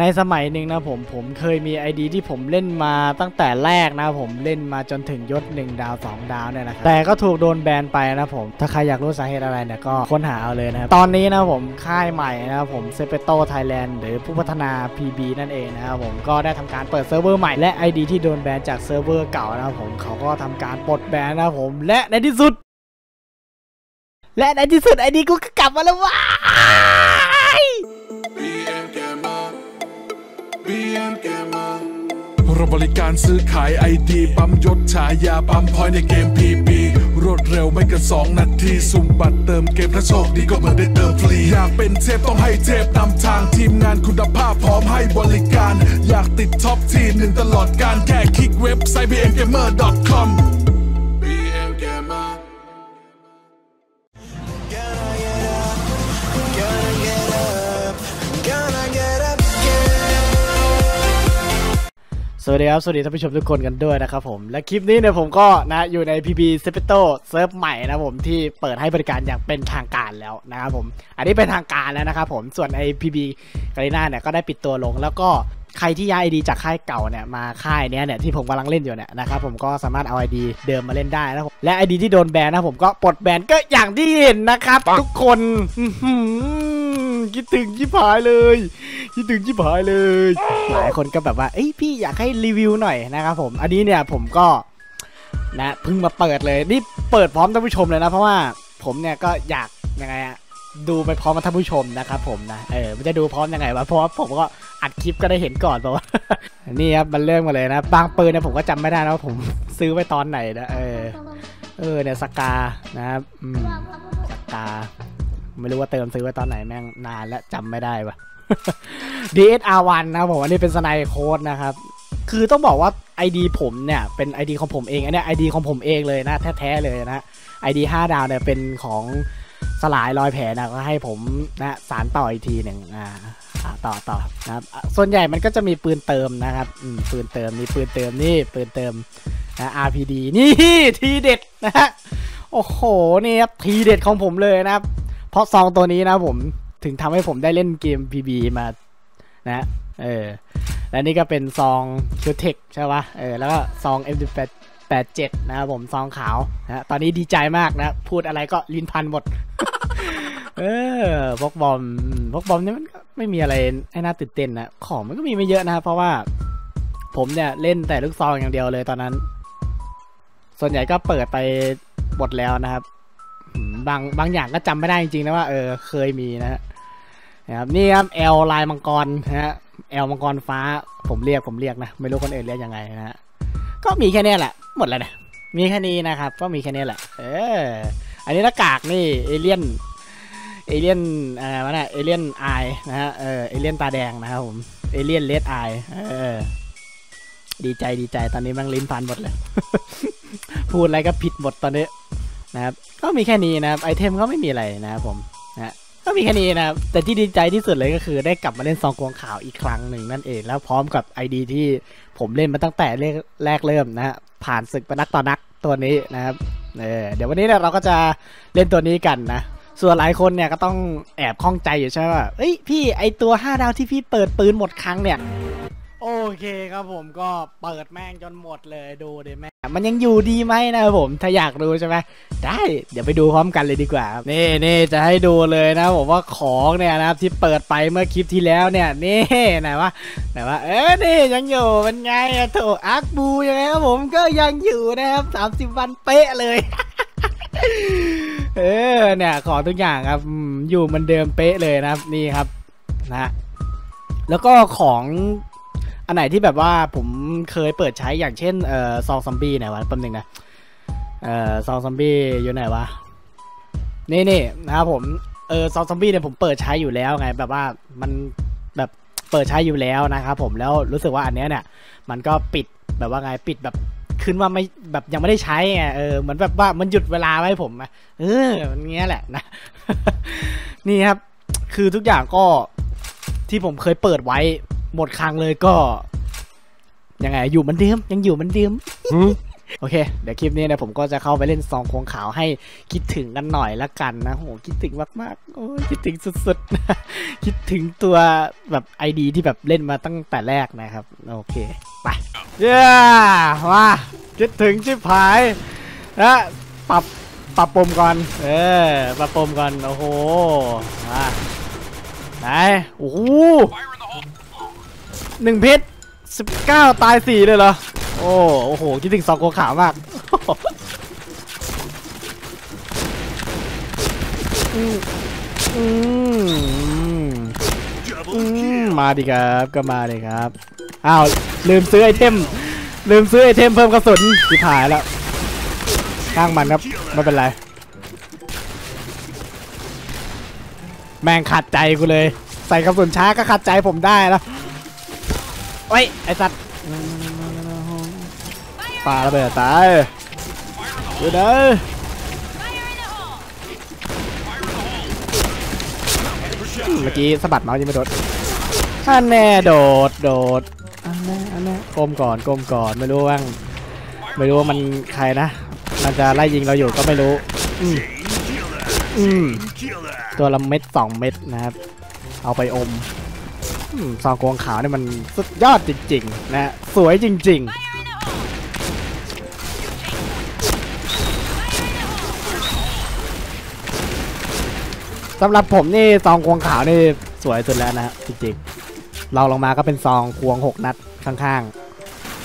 ในสมัยหนึ่งนะผมผมเคยมี ID ที่ผมเล่นมาตั้งแต่แรกนะผมเล่นมาจนถึงยศ 1 ดาว 2 ดาวเนี่ยนะครับแต่ก็ถูกโดนแบนไปนะผมถ้าใครอยากรู้สาเหตุอะไรเนี่ยก็ค้นหาเอาเลยนะครับตอนนี้นะผมค่ายใหม่นะครับผม Zepetto Thailand หรือผู้พัฒนา PB นั่นเองนะครับผมก็ได้ทำการเปิดเซิร์ฟเวอร์ใหม่และ ID ที่โดนแบนจากเซิร์ฟเวอร์เก่านะครับผมเขาก็ทำการปลดแบนนะผมและในที่สุด และในที่สุด ID กูก็กลับมาแล้วว้า เราบริการซื้อขายไอดีปั๊มยศฉายาปั๊มพอยในเกม PB รวดเร็วไม่เกินสองนาทีสุ่มบัตรเติมเกมถ้าโชคดีก็เหมือนได้เติมฟรี อยากเป็นเทพต้องให้เทพนำทางทีมงานคุณภาพพร้อมให้บริการ อยากติดท็อปทีหนึ่งตลอดการแค่คลิกเว็บไซต์ bmgamer.com วัสดีครับ สวัสดีท่านผู้ชมทุกคนกันด้วยนะครับผม และคลิปนี้เนี่ยผมก็นะอยู่ใน PB s e p e t o เซิร์ฟใหม่นะผมที่เปิดให้บริการอย่างเป็นทางการแล้วนะครับผม อันนี้เป็นทางการแล้วนะครับผม ส่วนไอ PB กาลิน่าเนี่ยก็ได้ปิดตัวลง แล้วก็ใครที่ย้าย ID จากค่ายเก่าเนี่ยมาค่ายเนี้ยเนี่ยที่ผมกำลังเล่นอยู่เนี่ยนะครับผมก็สามารถเอา ID เดิมมาเล่นได้นะและ ID ที่โดนแบนนะผมก็ปลดแบนก็อย่างที่เห็นนะครับทุกคน คิดถึงชิบหายเลย คิดถึงชิบหายเลย หลายคนก็แบบว่า เอ้ยพี่อยากให้รีวิวหน่อยนะครับผม อันนี้เนี่ยผมก็นะเพิ่งมาเปิดเลย นี่เปิดพร้อมท่านผู้ชมเลยนะ เพราะว่าผมเนี่ยก็อยากยังไงอะดูไปพร้อมกับท่านผู้ชมนะครับผมนะ เออมันจะดูพร้อมยังไงวะ เพราะว่าผมก็อัดคลิปก็ได้เห็นก่อนเพราะว่า นี่ครับมันเริ่มมาเลยนะ บางปืนเนี่ยผมก็จำไม่ได้นะว่าผมซื้อไว้ตอนไหนนะ เออ เออเนี่ยสกานะครับอืมสกา ไม่รู้ว่าเติมซื้อไว้ตอนไหนแม่งนานแล้วจำไม่ได้วะ DSR1 นะผมอันนี้เป็นสไนโค้ดนะครับ คือต้องบอกว่า ID ผมเนี่ย เป็น ID ของผมเอง อันเนี้ย ID ของผมเองเลยนะ แท้ๆเลยนะ ID 5 ดาวเนี่ยเป็นของสลายรอยแผลนะก็ให้ผมนะสารต่ออีกทีหนึ่งอ่าต่อต่อนะครับ ส่วนใหญ่มันก็จะมีปืนเติมนะครับปืนเติมมีปืนเติมนี่ปืนเติมนะ RPD นี่ทีเด็ดนะฮะโอ้โหนี่ครับทีเด็ดของผมเลยนะครับ เพราะซองตัวนี้นะผมถึงทำให้ผมได้เล่นเกม PB มานะเออและนี่ก็เป็นซองคิวเทคใช่ปะเออแล้วก็ซอง M8 87นะครับผมซองขาวนะตอนนี้ดีใจมากนะพูดอะไรก็ลิ้นพันหมด เออพวกบอมพวกบอมนี่มันไม่มีอะไรให้น่าตื่นเต้นนะของมันก็มีไม่เยอะนะครับเพราะว่า ผมเนี่ยเล่นแต่ลูกซองอย่างเดียวเลยตอนนั้น ส่วนใหญ่ก็เปิดไปหมดแล้วนะครับ บางบางอย่างก็จำไม่ได้จริงๆนะว่าเออเคยมีนะฮะนะครับนี่ครับแอลลายมังกรนะฮะแอลมังกรฟ้าผมเรียกผมเรียกนะไม่รู้คนอื่นเรียกยังไงนะฮะก็มีแค่นี้แหละ หมดแล้วนะมีแค่นี้นะครับ ก็มีแค่นี้แหละ เออ อันนี้หน้ากากนี่เอเลี่ยนเอเลี่ยนอะไรวะเนี่ยเอเลี่ยนไอนะฮะเออเอเลี่ยนตาแดงนะครับผม Alien Red Eye เออดีใจดีใจตอนนี้แม่งลิ้นพันหมดเลย พูดอะไรก็ผิดหมดตอนนี้ นะครับก็มีแค่นี้นะครับไอเทมก็ไม่มีอะไรนะครับผมนะก็มีแค่นี้นะครับแต่ที่ดีใจที่สุดเลยก็คือได้กลับมาเล่นซองกวงข่าวอีกครั้งหนึ่งนั่นเองแล้วพร้อมกับ ID ที่ผมเล่นมาตั้งแต่แรกแรกเริ่มนะฮะผ่านศึกมานักต่อนักตัวนี้นะครับเออเดี๋ยววันนี้เนี่ยเราก็จะเล่นตัวนี้กันนะ ส่วนหลายคนเนี่ยก็ต้องแอบข้องใจอยู่ใช่ไหมว่าเอ้ยพี่ไอตัว 5 ดาวที่พี่เปิดปืนหมดครั้งเนี่ย โอเคครับผมก็เปิดแม่งจนหมดเลยดูดิแม่มันยังอยู่ดีไหมนะครับผมถ้าอยากดูใช่ไหมได้ เดี๋ยวไปดูพร้อมกันเลยดีกว่าครับนี่นี่จะให้ดูเลยนะผมว่าของเนี่ยนะครับที่เปิดไปเมื่อคลิปที่แล้วเนี่ยนี่ไหนว่าไหนว่าเออนี่ยังอยู่เป็นไงอะโถอาร์คบูยังไงครับผมก็ยังอยู่นะครับ30วันเป๊ะเลยเออเนี่ยของทุกอย่างครับอยู่มันเดิมเป๊ะเลยนะครับนี่ครับนะแล้วก็ของ อันไหนที่แบบว่าผมเคยเปิดใช้อย่างเช่นเอ่อซองซอมบี้ไหนวะแป๊บนึงนะเอ่อซองซอมบี้อยู่ไหนวะนี่นี่นะครับผมเออซองซอมบี้เนี่ยผมเปิดใช้อยู่แล้วไง แบบว่ามันแบบเปิดใช้อยู่แล้วนะครับผมแล้วรู้สึกว่าอันเนี้ยเนี่ย มันก็ปิดแบบว่าไงปิดแบบขึ้นว่าไม่แบบยังไม่ได้ใช้ไงเออเหมือนแบบว่ามันหยุดเวลาไว้ผมอะเออมันเงี้ยแหละนะ นี่ครับ คือทุกอย่างก็ที่ผมเคยเปิดไว้ หมดครั้งเลยก็ยังไงอยู่เหมือนเดิมยังอยู่เหมือนเดิมโอเค เดี๋ยวคลิปนี้เนี่ยผมก็จะเข้าไปเล่นซองควงขาวให้คิดถึงกันหน่อยละกันนะโหคิดถึงมากๆโอ้ยคิดถึงสุดๆ คิดถึงตัวแบบไอดีที่แบบเล่นมาตั้งแต่แรกนะครับ โอเค ไปเย้มาคิดถึงชิบหายนะปรับปรับปมก่อน เออปรับปมก่อน โอ้โหมาไหนโอ้โห หนึ่งพิษสิบเก้าตายสี่เลยเหรอ โอ้โอ้โห คิดถึงซองโกขาวมากอืมอืมอืมมาดิครับ ก็มาเลยครับ อ้าว ลืมซื้อไอเทม ลืมซื้อไอเทมเพิ่มกระสุนสิหายแล้วช่างมันครับ ไม่เป็นไร แม่งขัดใจกูเลย ใส่กระสุนช้าก็ขัดใจผมได้แล้ว เฮ้ยไอสัตว์ปาระเบิดตายดูเด้อเมื่อกี้สะบัดเมาส์ยังไม่โดดอันแน่โดดโดดอันแน่อันแน่ก้มก่อนก้มก่อนไม่รู้ว่างไม่รู้ว่ามันใครนะ มันจะไล่ยิงเราอยู่ก็ไม่รู้ อืมอืมตัวละเม็ดสองเม็ดนะครับ เอาไปอม ซองกวงขาวเนี่ยมันสุดยอดจริงๆนะฮะสวยจริง ๆสำหรับผมนี่ซองควงขาวนี่สวยสุดแล้วนะฮะจริงๆเราลงมาก็เป็นซองควงหกนัดข้าง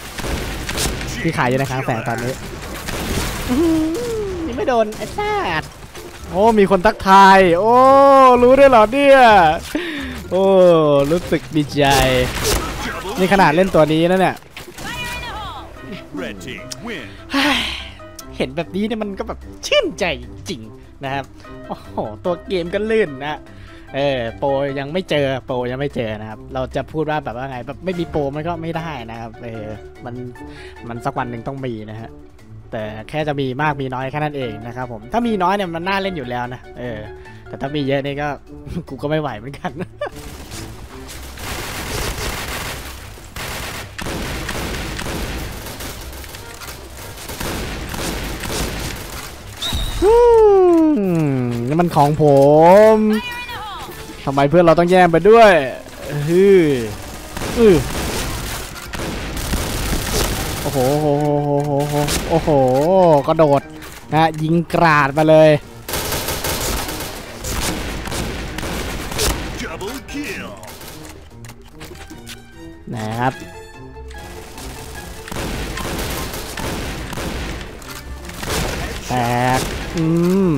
ๆ ที่ขายอยู่ในค้างแสงตอนนี้อื้อหือยังไม่โดนไอ้แซดโอ้มีคนทักทาย โอ้ รู้ด้วยเหรอเนี่ย โอ้ รู้สึกดีใจ นี่ขนาดเล่นตัวนี้นะเนี่ยเห็นแบบนี้เนี่ยมันก็แบบชื่นใจจริงนะครับ โอ้โห ตัวเกมก็ลื่นนะเออโปรยังไม่เจอโปรยังไม่เจอนะครับ เราจะพูดว่าแบบว่าไงแบบไม่มีโปรมันก็ไม่ได้นะครับเออมันมันสักวันหนึ่งต้องมีนะฮะแต่แค่จะมีมากมีน้อยแค่นั้นเองนะครับผมถ้ามีน้อยเนี่ยมันน่าเล่นอยู่แล้วนะเออแต่ถ้ามีเยอะนี่ก็กูก็ไม่ไหวเหมือนกัน มนี่มันของผมทำไมเพื่อนเราต้องแย่งไปด้วยฮืออือโอ้โหโอ้โหโอ้โหโอ้โหกระโดดนะฮะยิงกราดมาเลย Double kill. นะครับแตกอืม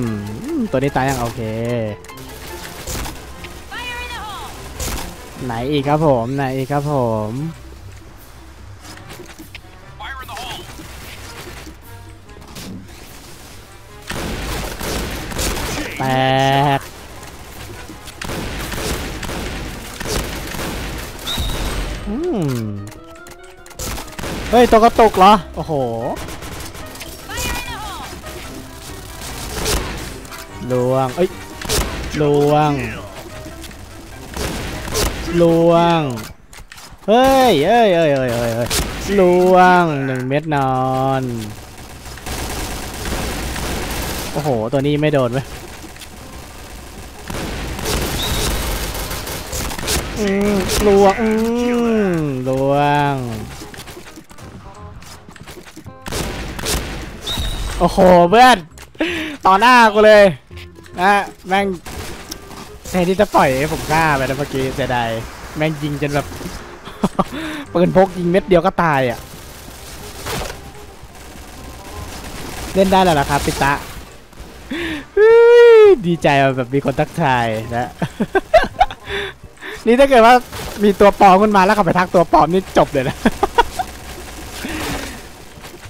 ตัวนี้ตายยังโอเค ไหนอีกครับผม ไหนอีกครับผม แตกอืม เฮ้ย ตัวกระตุกเหรอ โอ้โห ลวง เอ้ยลวงลวง เฮ้ยเอ้ยเอ้ยเอ้ยเอ้ยเอ้ยลวงหนึ่งเม็ดนอน โอ้โห ตัวนี้ไม่โดนเว้ยอืมลวงอืมลวง โอ้โหเพื่อนต่อหน้ากูเลย นะแม่งแทนที่จะปล่อยให้ผมกล้าไปนะเมื่อกี้เสียดายแม่งยิงจนแบบปืนพกยิงเม็ดเดียวก็ตายอะ เล่นได้แล้วนะครับปิตะเฮ้ยดีใจแบบมีคนทักทายนะ นี่ถ้าเกิดว่ามีตัวปลอมขึ้นมาแล้วเขาไปทักตัวปลอมนี่จบเลยนะ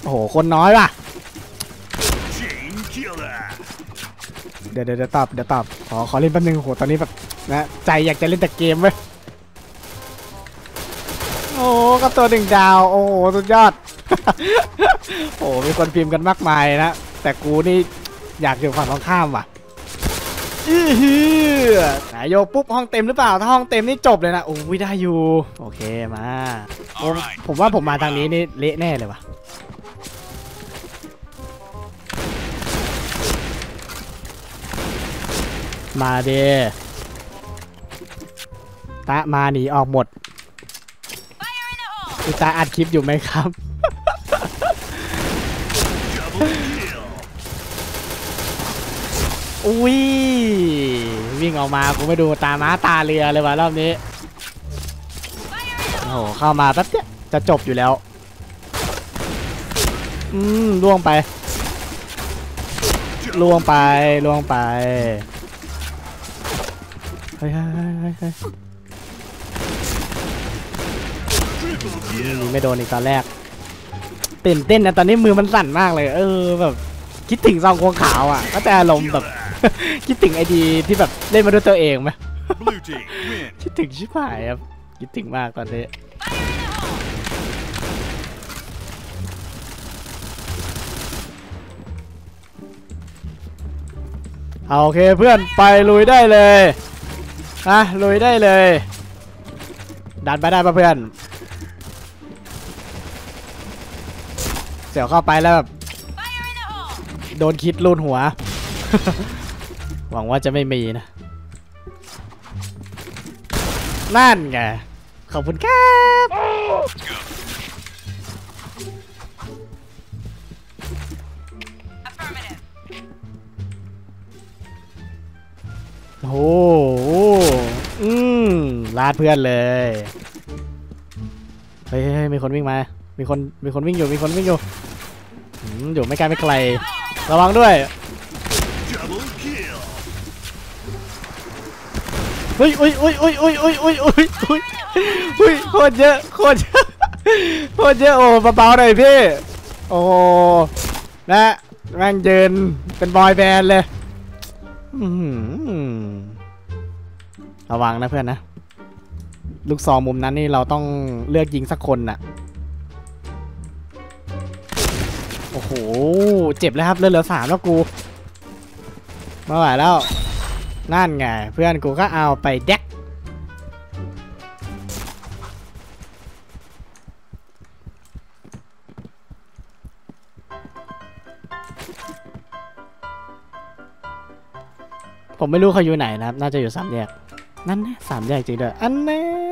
โอ้โห คนน้อยว่ะ เดี๋ยวเดี๋ยวตอบเดี๋ยวตอบขอขอเล่นแป๊บนึงโหตอนนี้แบบนะใจอยากจะเล่นแต่เกมเว้ยโอ้กับตัวหนึ่งดาวโอ้โหสุดยอดโอ้มีคนพิมพ์กันมากมายนะแต่กูนี่อยากอยู่ฝั่งตรงข้ามว่ะอื้อหือไหนโยกปุ๊บห้องเต็มหรือเปล่า ถ้าห้องเต็มนี่จบเลยนะโอ้ยได้อยู่ โอเคมา ผมผมว่าผมมาทางนี้นี่เละแน่เลยว่ะ มาเดตามาหนีออกหมดคุณตาอัดคลิปอยู่ไหมครับ อุ้ย วิ่งออกมากูไม่ดูตาม้าตาเรือเลยว่ะรอบนี้ โอ้โห เข้ามาแป๊บเดียวจะจบอยู่แล้ว อืมล่วงไปล่วงไปล่วงไป เฮ้ยเฮ้ยเฮ้ยไม่โดนอีกตอนแรกตื่นเต้นนะตอนนี้มือมันสั่นมากเลย เออแบบคิดถึงซองควงขาวอะก็แต่อารมณ์แบบ คิดถึงไอดีที่แบบเล่นมาด้วยตัวเองไหมคิดถึงชิบหายครับคิดถึงมากตอนนี้เอาโอเคเพื่อนไปลุยได้เลย นะลุยได้เลย ดันไปได้ปะเพื่อน เสียวเข้าไปแล้วแบบโดนคิดลูนหัว หวังว่าจะไม่มีนะ นั่นไง ขอบคุณครับ โอ้ ลาดเพื่อนเลย เฮ้ยมีคนวิ่งมา มีคน มีคนวิ่งอยู่ มีคนวิ่งอยู่อยู่ไม่ไกลไม่ไกล ระวังด้วย เฮ้ยอุ้ยอุ้ยอุ้ยอุ้ยอุ้ยอุ้ยอุ้ยอุ้ยอุ้ยโคตรเยอะโคตรเยอะโคตรเยอะโอ้เบาๆหน่อยพี่ โอ้นะแม่งเดินเป็นบอยแบนด์เลยระวังนะเพื่อนนะ ลูกซองมุมนั้นนี่เราต้องเลือกยิงสักคนน่ะ โอ้โห เจ็บแล้วครับเลือดเหลือสามแล้วกูไม่ไหวแล้ว นั่นไง เพื่อนกูก็เอาไปแดกผมไม่รู้เขาอยู่ไหนนะครับ น่าจะอยู่สามแยก นั่นน่สามแยกจริงด้วย อันแน่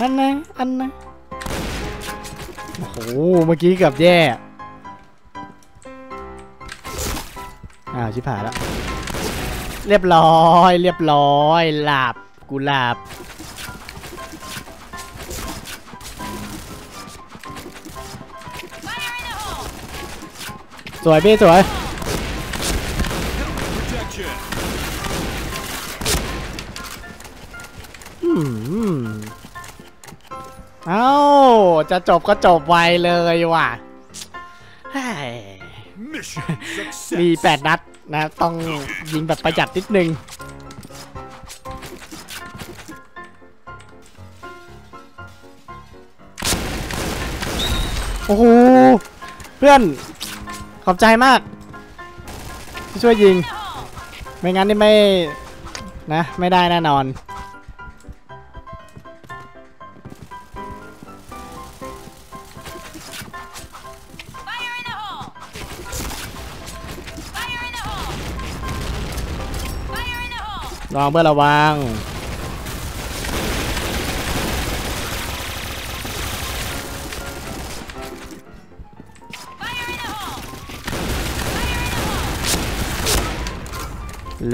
อันน่อันน่โอ้โห เมื่อกี้เกือบแย่ อ้าว ชิบหายแล้ว เรียบร้อย เรียบร้อย หลับ กูหลับสวยพี่สวย จะจบก็จบไวเลยว่ะมี success. 8นัดนะ ต้องยิงแบบประหยัดนิดนึง โอ้โห เพื่อน ขอบใจมาก ที่ช่วยยิง ไม่งั้นนี่ไม่ นะ ไม่ได้แน่นอน ลองเพื่อระวัง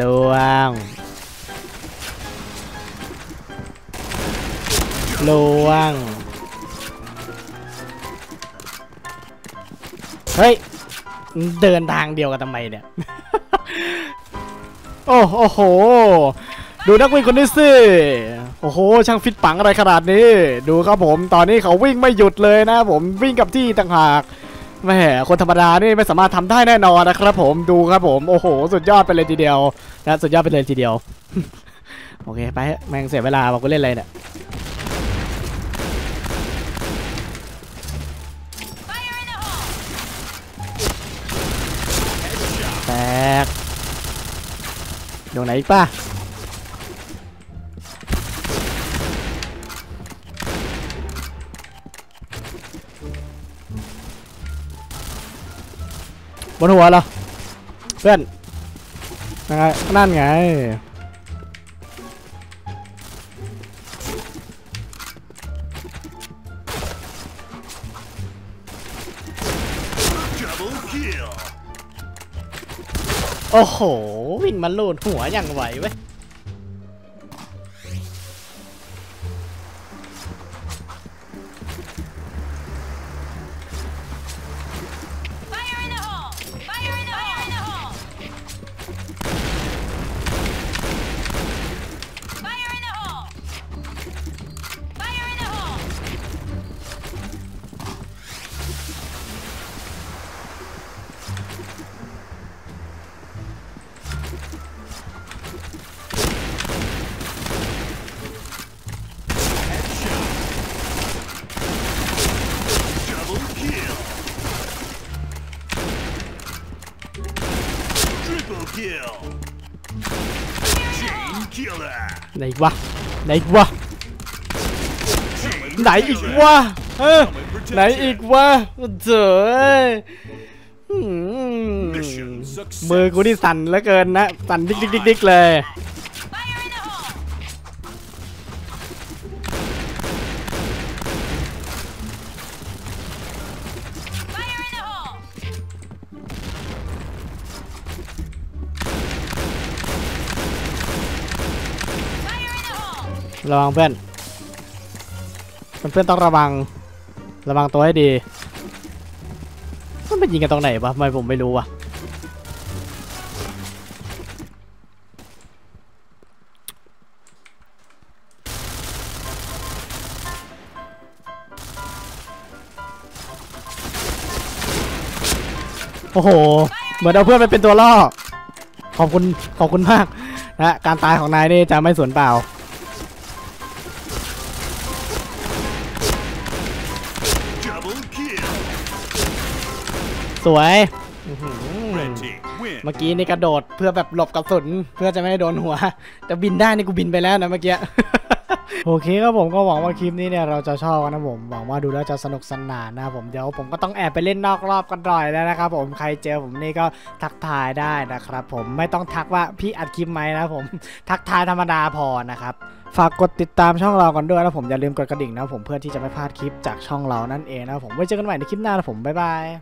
ลวงลวง เฮ้ย เดินทางเดียวกันทำไมเนี่ย โอ้โห ดูนักวิ่งคนนี้สิ โอ้โห ช่างฟิตปังอะไรขนาดนี้ ดูครับผม ตอนนี้เขาวิ่งไม่หยุดเลยนะผมวิ่งกับที่ต่างหากแม่คนธรรมดานี่ไม่สามารถทำได้แน่นอนนะครับผม ดูครับผม โอ้โห สุดยอดไปเลยทีเดียวนะ สุดยอดไปเลยทีเดียว โอเค ไป แม่งเสียเวลาบอกกูเล่นอะไรเนี่ย ดวงไหนอีกป่ะลบนหัวเหรอเพื่อนนั่นไงนั่นไง Double kill. โอ้โห วิ่งมาลูดหัวอย่างไหวเว้ย ไหนอีกวะไหนอีกวะไหนอีกวะเออไหนอีกวะเจ๋อมือกูนี่สั่นเหลือเกินนะ สั่นดิกดิกดิกดิกเลย ระวังเพื่อนเพื่อนต้องระวัง ระวังตัวให้ดีมันเป็นยิงกันตรงไหนวะทำไมผมไม่รู้วะโอ้โห เหมือนเอาเพื่อนไปเป็นตัวล่อ ขอบคุณ ขอบคุณมากนะ การตายของนายนี่จะไม่สูญเปล่า สวยอื้อหือ Red team win. เมื่อกี้นี่กระโดดเพื่อแบบหลบกระสุนเพื่อจะไม่ให้โดนหัว แต่บินได้นี่กูบินไปแล้วนะเมื่อกี้ โอเคครับผมก็หวังว่าคลิปนี้เนี่ยเราจะชอบกันนะผมหวังว่าดูแล้วจะสนุกสนานนะครับผมเดี๋ยวผมก็ต้องแอบไปเล่นนอกรอบกันหน่อยแล้วนะครับผมใครเจอผมนี่ก็ทักทายได้นะครับผมไม่ต้องทักว่าพี่อัดคลิปไหมนะผมทักทายธรรมดาพอนะครับฝากกดติดตามช่องเรากันด้วยนะผมอย่าลืมกดกระดิ่งนะผมเพื่อที่จะไม่พลาดคลิปจากช่องเรานั่นเองนะผมไว้เจอกันใหม่ในคลิปหน้านะผมบ๊ายบาย